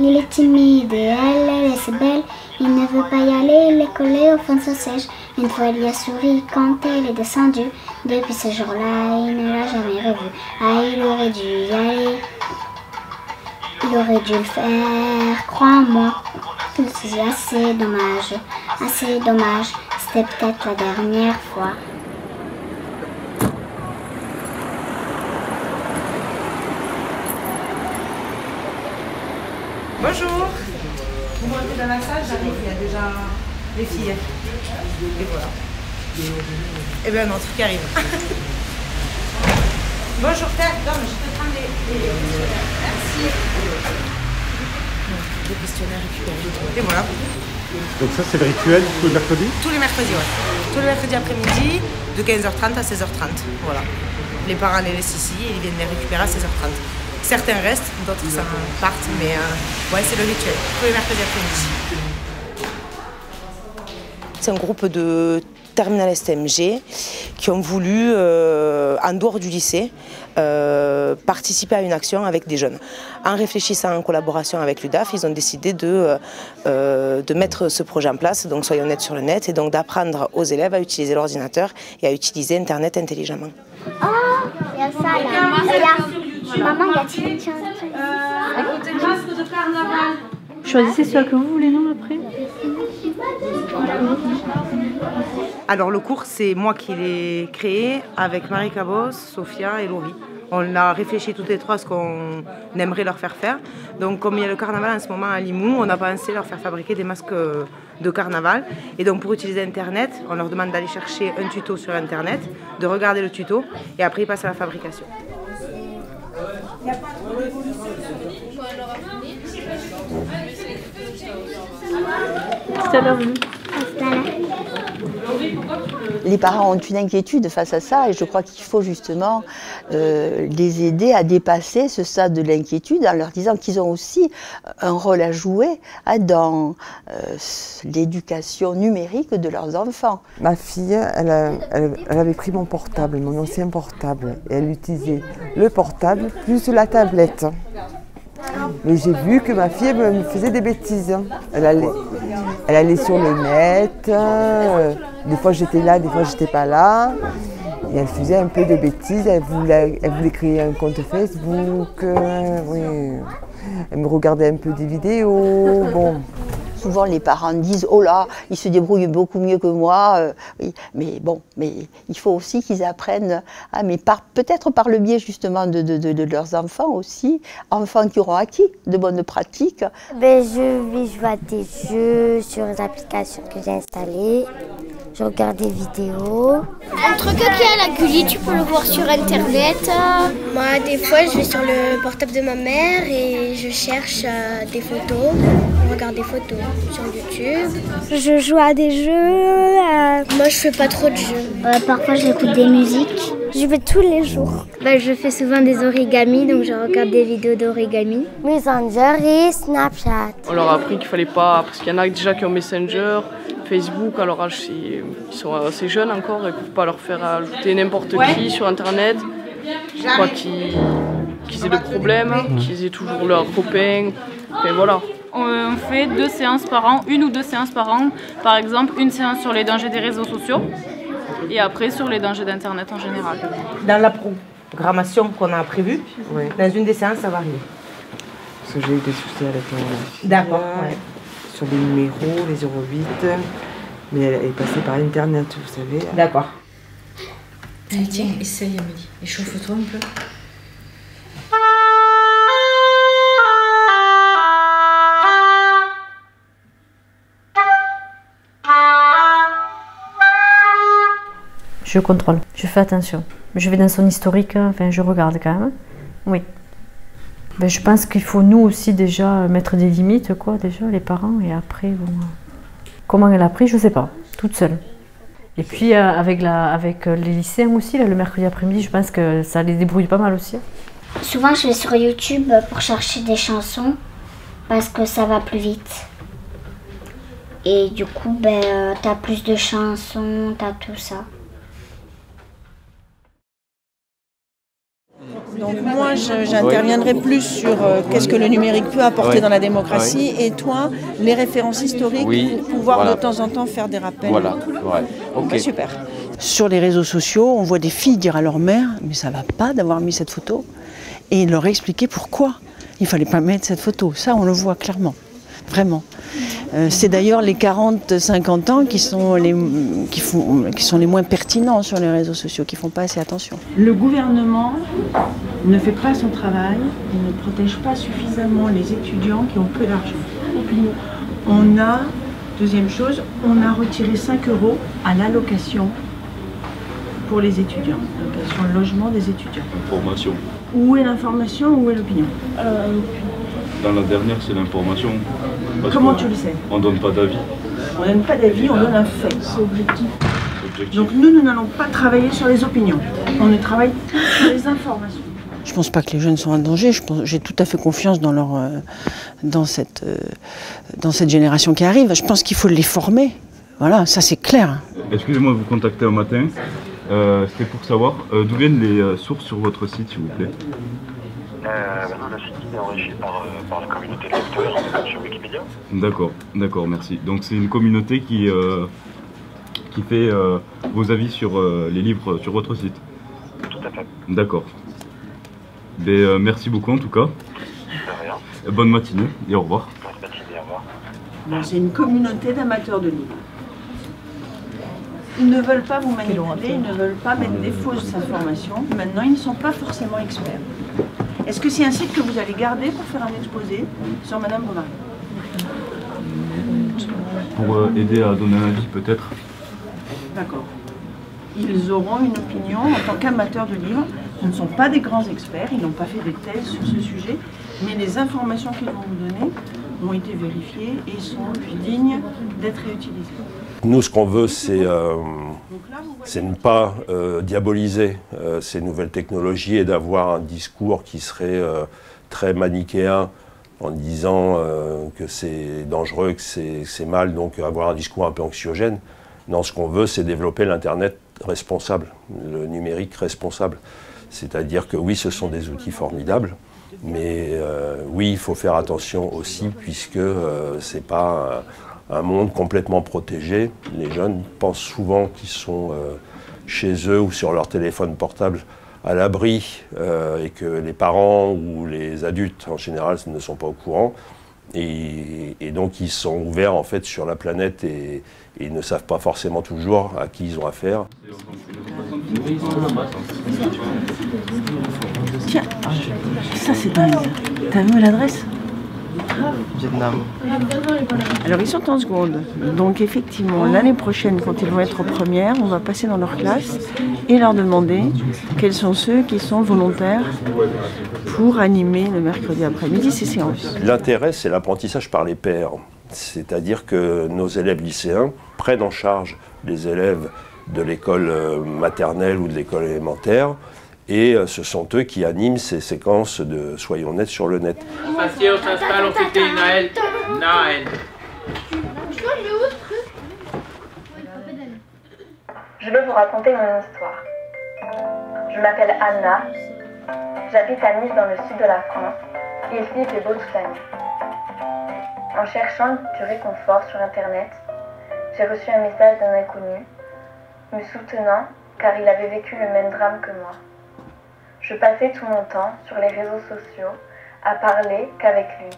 Il est timide et elle, elle est belle. Il ne veut pas y aller, il est collé au fond de sa sèche. Une fois il y a souri quand elle est descendue. Depuis ce jour-là, il ne l'a jamais revue. Ah, il aurait dû y aller. Il aurait dû le faire, crois-moi. C'est assez dommage, assez dommage. C'était peut-être la dernière fois. Bonjour Vous montez dans la salle, j'arrive, il y a déjà les filles. Et voilà. Et bien notre qui arrive. Bonjour Terre, donne, je te prends les, les questionnaires. Merci. Les questionnaires récupérés. Et voilà. Donc ça c'est le rituel tous les mercredis? Tous les mercredis, ouais. Tous les mercredis après-midi, de 15h30 à 16h30. Voilà. Les parents les laissent ici et ils viennent les récupérer à 16h30. Certains restent, d'autres s'en partent, mais euh, ouais, c'est le rituel. Tous les mercredis après-midi. C'est un groupe de terminal STMG qui ont voulu, euh, en dehors du lycée, euh, participer à une action avec des jeunes. En réfléchissant en collaboration avec l'UDAF, ils ont décidé de, euh, de mettre ce projet en place, donc soyons nets sur le net, et donc d'apprendre aux élèves à utiliser l'ordinateur et à utiliser Internet intelligemment. Oh, il y a ça là. Il y a... Tini Choisissez ce que vous voulez, non, après Alors le cours, c'est moi qui l'ai créé avec Marie Cabos, Sophia et Laurie. On a réfléchi toutes les trois à ce qu'on aimerait leur faire faire. Donc comme il y a le carnaval en ce moment à Limoux, on a pensé leur faire fabriquer des masques de carnaval. Et donc pour utiliser Internet, on leur demande d'aller chercher un tuto sur Internet, de regarder le tuto et après ils passent à la fabrication. Tout à l'heure, Les parents ont une inquiétude face à ça et je crois qu'il faut justement euh, les aider à dépasser ce stade de l'inquiétude en leur disant qu'ils ont aussi un rôle à jouer hein, dans euh, l'éducation numérique de leurs enfants. Ma fille, elle- elle avait pris mon portable, mon ancien portable, et elle utilisait le portable plus la tablette. Mais j'ai vu que ma fille me faisait des bêtises. Elle allait, elle allait sur le net, euh, des fois j'étais là, des fois j'étais pas là. Et elle faisait un peu de bêtises, elle voulait, elle voulait créer un compte Facebook, euh, oui. Elle me regardait un peu des vidéos, bon. Souvent les parents disent oh là, ils se débrouillent beaucoup mieux que moi. euh, mais bon, mais il faut aussi qu'ils apprennent, ah, mais peut-être par le biais justement de, leurs enfants aussi, enfants qui auront acquis de bonnes pratiques. Ben, je vais jouer des jeux sur les applications que j'ai installées. Je regarde des vidéos. Un truc qui est à la Gulli, tu peux le voir sur internet. Moi, des fois, je vais sur le portable de ma mère et je cherche euh, des photos. Je regarde des photos sur YouTube. Je joue à des jeux. euh, Moi, je fais pas trop de jeux. parfois, j'écoute des musiques. Je vais tous les jours. Bah, je fais souvent des origamis, donc je regarde des vidéos d'origami. Messenger et Snapchat. On leur a appris qu'il fallait pas, parce qu'il y en a déjà qui ont Messenger, Facebook, à leur âge, c'est- ils sont assez jeunes encore, ils ne peuvent pas leur faire ajouter n'importe qui sur Internet. Je crois qu'ils qu'ils aient de problèmes, qu'ils aient toujours leurs copains. Et voilà. On fait deux séances par an, une ou deux séances par an. Par exemple, une séance sur les dangers des réseaux sociaux et après sur les dangers d'Internet en général. Dans la programmation qu'on a prévue, Oui. dans une des séances, ça varie. Parce que j'ai eu des soucis avec fille. D'accord, ouais. Sur les numéros, les 08. Mais elle est passée par Internet, vous savez. D'accord. Allez, tiens, essaye, Amélie. Échauffe-toi un peu. Je contrôle, je fais attention. Je vais dans son historique, enfin je regarde quand même. Oui. Ben, je pense qu'il faut nous aussi déjà mettre des limites, quoi, déjà, les parents, et après, bon. euh, Comment elle a pris, je sais pas, toute seule. Et puis euh, avec, la, avec euh, les lycéens aussi, là, le mercredi après-midi, je pense que ça les débrouille pas mal aussi. Souvent, je vais sur YouTube pour chercher des chansons parce que ça va plus vite. Et du coup, ben, t'as plus de chansons, t'as tout ça. Donc moi j'interviendrai plus sur euh, qu'est-ce que le numérique peut apporter dans la démocratie, et toi, les références historiques Oui, pour pouvoir voilà. de temps en temps faire des rappels. Voilà, ouais. Bah, super. Sur les réseaux sociaux, on voit des filles dire à leur mère Mais ça va pas d'avoir mis cette photo. Et leur expliquer pourquoi il fallait pas mettre cette photo. Ça, on le voit clairement. Vraiment. Euh, c'est d'ailleurs les 40-50 ans qui sont les, qui, font, qui sont les moins pertinents sur les réseaux sociaux, qui font pas assez attention. Le gouvernement ne fait pas son travail, il ne protège pas suffisamment les étudiants qui ont peu d'argent. On a, deuxième chose, on a retiré 5 euros à l'allocation pour les étudiants, allocation logement des étudiants. Information. Où est l'information, où est l'opinion Dans la dernière, c'est l'information. Comment tu le sais? On donne pas d'avis. On donne pas d'avis, on donne un fait. C'est objectif. Objectif. Donc nous, nous n'allons pas travailler sur les opinions. On ne travaille sur les informations. Je pense pas que les jeunes sont en danger. Je pense- J'ai tout à fait confiance dans, leur, euh, dans, cette, euh, dans cette génération qui arrive. Je pense qu'il faut les former. Voilà, ça c'est clair. Excusez-moi de vous contacter un matin. Euh, C'était pour savoir euh, d'où viennent les sources sur votre site, s'il vous plaît. Euh, le site est enrichi par, euh, par la communauté de lecteurs, sur Wikipédia. D'accord, d'accord, merci. Donc c'est une communauté qui, euh, qui fait euh, vos avis sur euh, les livres sur votre site. Tout à fait. D'accord. Ben, euh, merci beaucoup en tout cas. De rien. Bonne matinée et au revoir. Bonne matinée, au revoir. C'est une communauté d'amateurs de livres. Ils ne veulent pas vous manipuler, ils ne veulent pas mettre des fausses informations. Maintenant, ils ne sont pas forcément experts. Est-ce que c'est un site que vous allez garder pour faire un exposé sur Madame Bovary? Pour euh, aider à donner un avis peut-être. D'accord. Ils auront une opinion en tant qu'amateurs de livres. Ce ne sont pas des grands experts, ils n'ont pas fait des thèses sur ce sujet, mais les informations qu'ils vont vous donner ont été vérifiées et sont dignes d'être réutilisées. Nous, ce qu'on veut, c'est euh, ne pas euh, diaboliser euh, ces nouvelles technologies et d'avoir un discours qui serait très manichéen en disant que c'est dangereux, que c'est c'est mal, donc avoir un discours un peu anxiogène. Non, ce qu'on veut, c'est développer l'Internet responsable, le numérique responsable. C'est-à-dire que oui, ce sont des outils formidables, mais euh, oui, il faut faire attention aussi, puisque euh, ce n'est pas un, monde complètement protégé. Les jeunes pensent souvent qu'ils sont euh, chez eux ou sur leur téléphone portable à l'abri et que les parents ou les adultes en général ne sont pas au courant. Et, et donc ils sont ouverts en fait sur la planète et, ils ne savent pas forcément toujours à qui ils ont affaire. Tiens, ça c'est dingue. T'as vu l'adresse? Vietnam. Alors ils sont en seconde. Donc effectivement, l'année prochaine, quand ils vont être aux premières, on va passer dans leur classe et leur demander quels sont ceux qui sont volontaires pour animer le mercredi après-midi ces séances. L'intérêt, c'est l'apprentissage par les pairs. C'est-à-dire que nos élèves lycéens prennent en charge les élèves de l'école euh, maternelle ou de l'école élémentaire, et euh, ce sont eux qui animent ces séquences de Soyons nets sur le net. Passer, on s'installe, on fait des Naël. Naël. Je vais vous raconter mon histoire. Je m'appelle Anna. J'habite à Nice dans le sud de la France et ici il fait beau toute l'année. En cherchant du réconfort sur internet, j'ai reçu un message d'un inconnu me soutenant car il avait vécu le même drame que moi. Je passais tout mon temps sur les réseaux sociaux à parler qu'avec lui.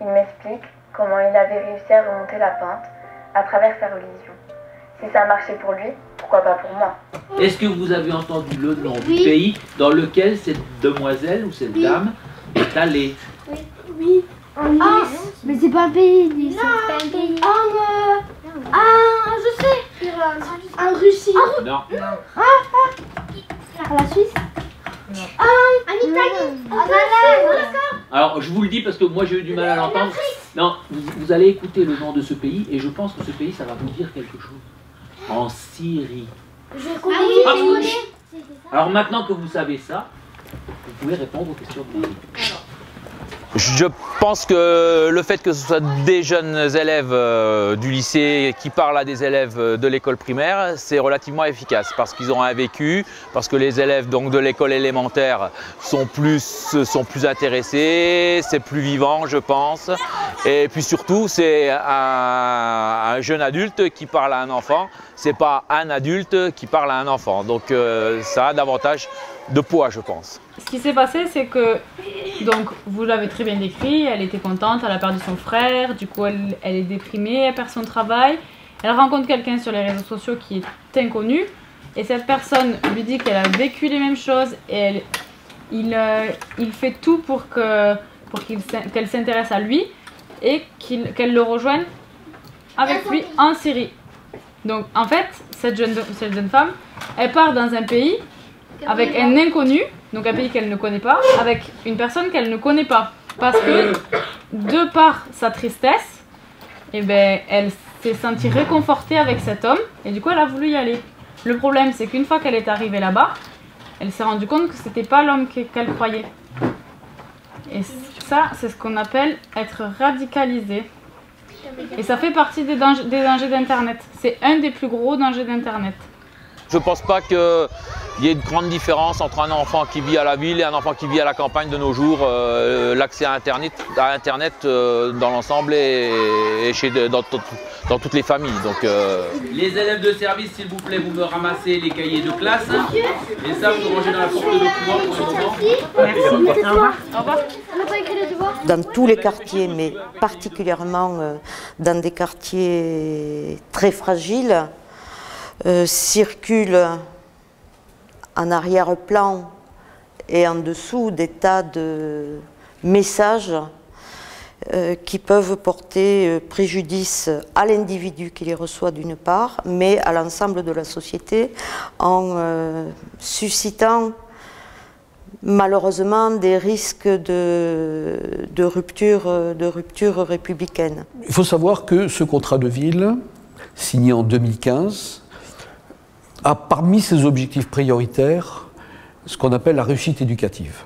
Il m'explique comment il avait réussi à remonter la pente à travers sa religion. Si ça a marché pour lui, pourquoi pas pour moi? Est-ce que vous avez entendu le nom du Oui. pays dans lequel cette demoiselle ou cette Oui. dame est allée? Oui. En Nice. mais c'est pas un pays, Nice. Non, c'est pas un pays. Ah, euh, ah, je sais. En Russie. Non. Ah, ah. À la Suisse. Ah, en Italie. En Allemagne. D'accord. Alors, je vous le dis parce que moi j'ai eu du mal à l'entendre. Non, vous, vous allez écouter le nom de ce pays et je pense que ce pays, ça va vous dire quelque chose. En Syrie. Je connais. Ah, je vous- connais. Alors maintenant que vous savez ça, vous pouvez répondre aux questions de Marie. Je pense que le fait que ce soit des jeunes élèves euh, du lycée qui parlent à des élèves de l'école primaire, c'est relativement efficace parce qu'ils ont un vécu, parce que les élèves donc, de l'école élémentaire sont plus, sont plus intéressés, c'est plus vivant je pense. Et puis surtout c'est un, un jeune adulte qui parle à un enfant, c'est pas un adulte qui parle à un enfant. Donc euh, ça a davantage de poids je pense. Ce qui s'est passé, c'est que, donc, vous l'avez très bien décrit, elle était contente, elle a perdu son frère, du coup, elle, est déprimée, elle perd son travail. Elle rencontre quelqu'un sur les réseaux sociaux qui est inconnu, et cette personne lui dit qu'elle a vécu les mêmes choses, et il, euh, il fait tout pour que pour qu'elle s'intéresse à lui, et qu'elle le rejoigne avec lui en Syrie. Donc, en fait, cette jeune, cette jeune femme, elle part dans un pays avec un inconnu, donc un pays qu'elle ne connaît pas, avec une personne qu'elle ne connaît pas. Parce que, de par sa tristesse, eh ben, elle s'est sentie réconfortée avec cet homme, et du coup, elle a voulu y aller. Le problème, c'est qu'une fois qu'elle est arrivée là-bas, elle s'est rendue compte que c'était pas l'homme que- qu'elle croyait. Et ça, c'est ce qu'on appelle être radicalisé. Et ça fait partie des dangers, d'Internet. C'est un des plus gros dangers d'Internet. Je pense pas qu'il y ait une grande différence entre un enfant qui vit à la ville et un enfant qui vit à la campagne de nos jours. Euh, L'accès à Internet, à Internet euh, dans l'ensemble est, est chez dans, tout- dans toutes les familles. Donc, euh, Les élèves de service, s'il vous plaît, vous me ramassez les cahiers de classe. Et ça, vous rangez dans la porte de documents pour le moment. Merci. Au revoir. Au revoir. On n'a pas écrit les devoirs Dans tous les quartiers, mais particulièrement dans des quartiers très fragiles, euh, circulent en arrière-plan et en dessous des tas de messages euh, qui peuvent porter euh, préjudice à l'individu qui les reçoit d'une part, mais à l'ensemble de la société en euh, suscitant malheureusement des risques de, rupture républicaine. Il faut savoir que ce contrat de ville, signé en 2015, a parmi ses objectifs prioritaires ce qu'on appelle la réussite éducative.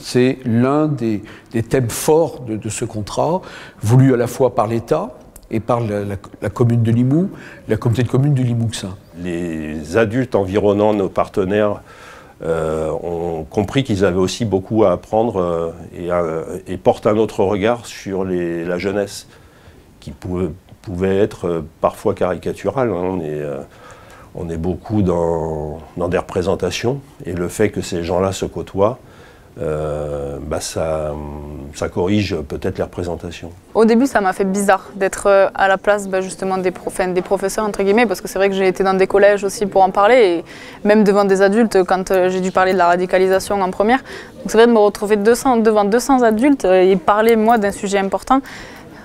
C'est l'un des, thèmes forts de, ce contrat, voulu à la fois par l'État et par la, commune de Limoux, la communauté de communes du Limouxin. Les adultes environnant nos partenaires euh, ont compris qu'ils avaient aussi beaucoup à apprendre euh, et, et portent un autre regard sur la jeunesse, qui pouvait, être euh, parfois caricaturale. hein. Euh, on est beaucoup dans, des représentations, et le fait que ces gens-là se côtoient, euh, bah, ça, corrige peut-être les représentations. Au début, ça m'a fait bizarre d'être euh, à la place bah, justement des, prof- des professeurs, entre guillemets, parce que c'est vrai que j'ai été dans des collèges aussi pour en parler, et même devant des adultes quand euh, j'ai dû parler de la radicalisation en première. Donc c'est vrai de me retrouver 200, devant 200 adultes et parler, moi, d'un sujet important,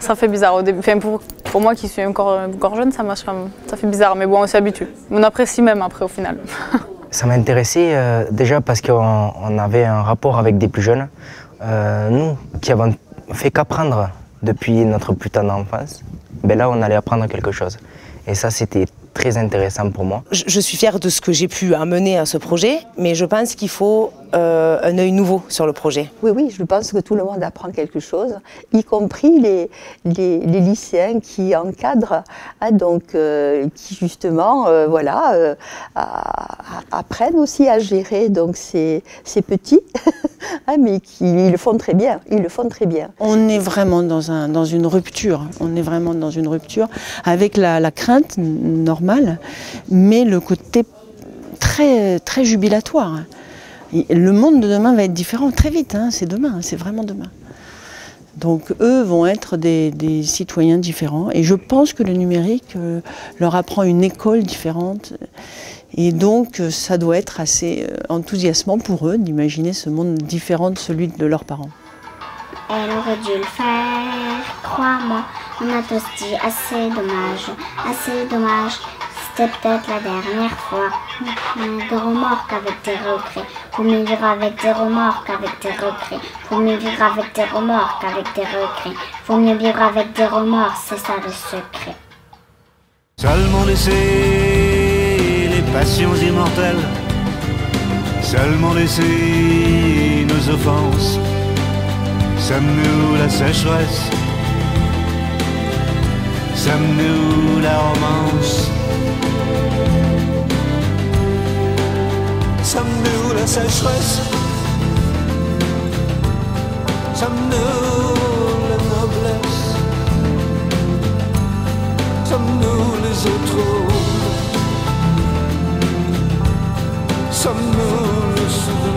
ça fait bizarre. Au début. Enfin, pour, pour moi qui suis encore, encore jeune, ça, ça fait bizarre, mais bon, on s'habitue. On apprécie même après au final. Ça m'a intéressé euh, déjà parce qu'on on avait un rapport avec des plus jeunes. Euh, nous, qui avons fait qu'apprendre depuis notre plus tendre enfance, ben là, on allait apprendre quelque chose. Et ça, c'était très intéressant pour moi. Je, je suis fière de ce que j'ai pu amener à ce projet, mais je pense qu'il faut euh, un œil nouveau sur le projet. Oui, oui, je pense que tout le monde apprend quelque chose, y compris les, les, les lycéens qui encadrent, hein, donc euh, qui justement, euh, voilà, euh, apprennent aussi à gérer donc ces, ces petits, hein, mais ils le font très bien, ils le font très bien. On est vraiment dans, un, dans une rupture. On est vraiment dans une rupture avec la, crainte normale, mais le côté très, très jubilatoire. Le monde de demain va être différent très vite. hein, c'est demain, c'est vraiment demain. Donc eux vont être des, des citoyens différents. Et je pense que le numérique euh, leur apprend une école différente. Et donc euh, ça doit être assez euh, enthousiasmant pour eux d'imaginer ce monde différent de celui de leurs parents. Elle aurait dû le faire, crois-moi. On a tous dit assez dommage, assez dommage. C'était peut-être la dernière fois. Des remords qu'avec des regrets. Faut mieux vivre avec des remords qu'avec des regrets. Faut mieux vivre avec des remords qu'avec des regrets. Faut mieux vivre avec des remords, c'est ça le secret. Seulement laisser passions immortelles, seulement laisser nos offenses, Sommes-nous la sécheresse? Sommes-nous la romance? Sommes-nous la sécheresse? Sommes-nous la noblesse? Sommes-nous les autres? Sommes-nous le